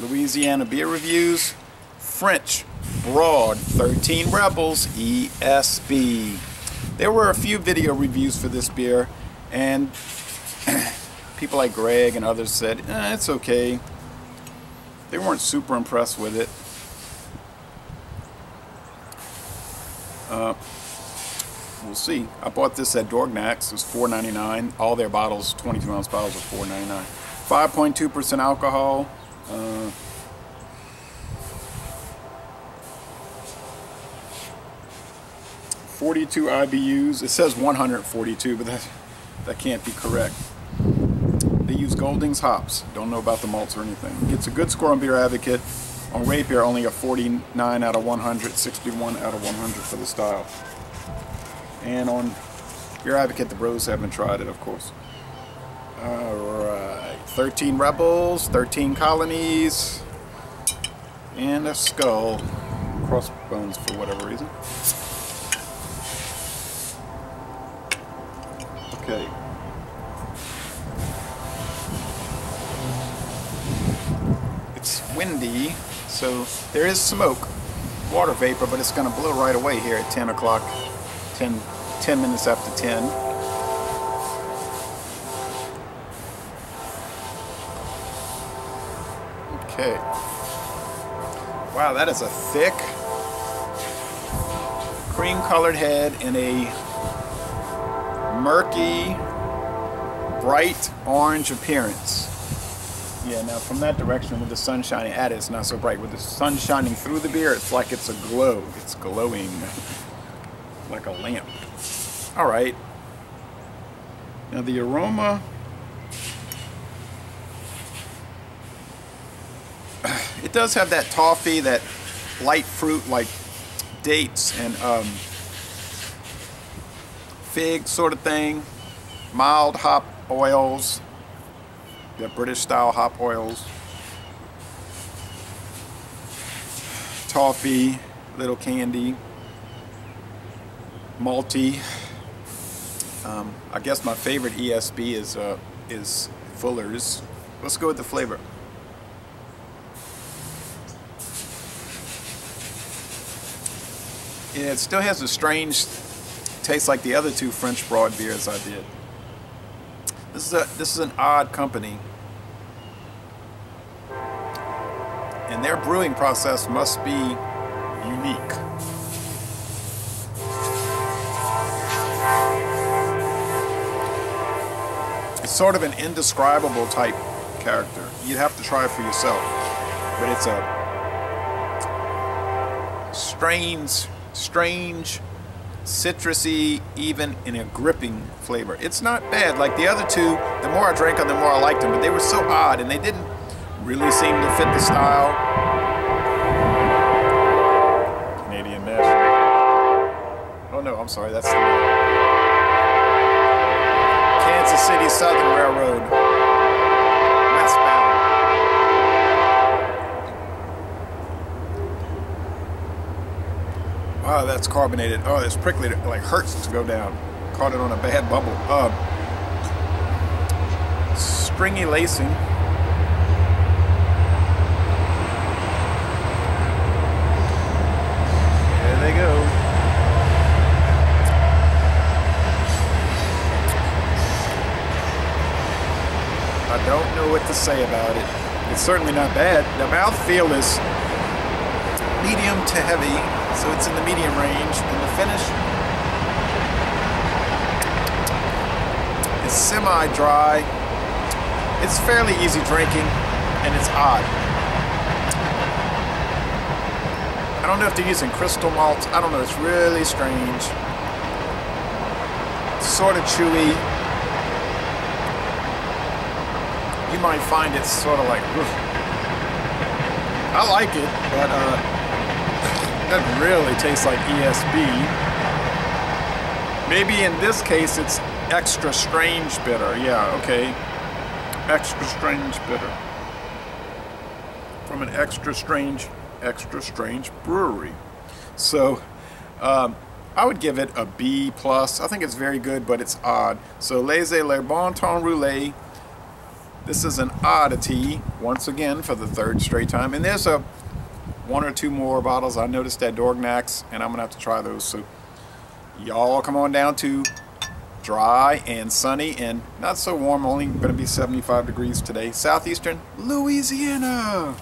Louisiana Beer Reviews, French Broad 13 Rebels ESB. There were a few video reviews for this beer, and people like Greg and others said, eh, it's okay. They weren't super impressed with it. Uh, we'll see. I bought this at Dorignac's. It was $4.99. All their bottles, 22 ounce bottles, are $4.99. 5.2% alcohol. Uh, Forty-two IBUs. It says 142, but that that can't be correct. They use Goldings hops. Don't know about the malts or anything. Gets a good score on Beer Advocate. On RateBeer, only a 49 out of 100, 61 out of 100 for the style. And on Beer Advocate, the bros haven't tried it, of course. Alright, 13 Rebels, 13 Colonies, and a skull. Crossbones for whatever reason. Okay. It's windy, so there is smoke, water vapor, but it's going to blow right away here at 10 o'clock, 10, 10 minutes after 10. Okay. Wow, that is a thick cream colored head and a murky, bright orange appearance. Yeah, now from that direction with the sun shining at it, it's not so bright. With the sun shining through the beer, it's like it's a glow. It's glowing like a lamp. All right. Now the aroma, it does have that toffee, that light fruit like dates and um, fig sort of thing. Mild hop oils, the British style hop oils. Toffee, little candy, malty. Um, I guess my favorite ESB is uh, is Fuller's. Let's go with the flavor. It still has a strange taste like the other two French broad beers I did. This is a this is an odd company. And their brewing process must be unique. It's sort of an indescribable type character. You'd have to try it for yourself. But it's a strange, strange, citrusy, even in a gripping flavor. It's not bad. Like the other two, the more I drank them, the more I liked them. But they were so odd, and they didn't really seem to fit the style. Canadian National. Oh no, I'm sorry. That's the Kansas City Southern Railroad. Oh, that's carbonated. Oh, it's prickly. It like hurts to go down. Caught it on a bad bubble. Uh, stringy lacing. There they go. I don't know what to say about it. It's certainly not bad. The mouthfeel is medium to heavy, so it's in the medium range. And the finish is semi-dry. It's fairly easy drinking, and it's odd. I don't know if they're using crystal malts. I don't know. It's really strange. It's Sort of chewy. You might find it sort of like. Ugh. I like it, but uh, doesn't really tastes like ESB. Maybe in this case it's extra strange bitter. Yeah, okay. Extra strange bitter. From an extra strange, extra strange brewery. So, um, I would give it a B plus. I think it's very good, but it's odd. So, Laissez Le Bon Temps Roulé This is an oddity, once again, for the third straight time. And there's a one or two more bottles I noticed at Dorignac's, and I'm to have to try those. So y'all come on down to dry and sunny and not so warm, only to be 75 degrees today, southeastern Louisiana.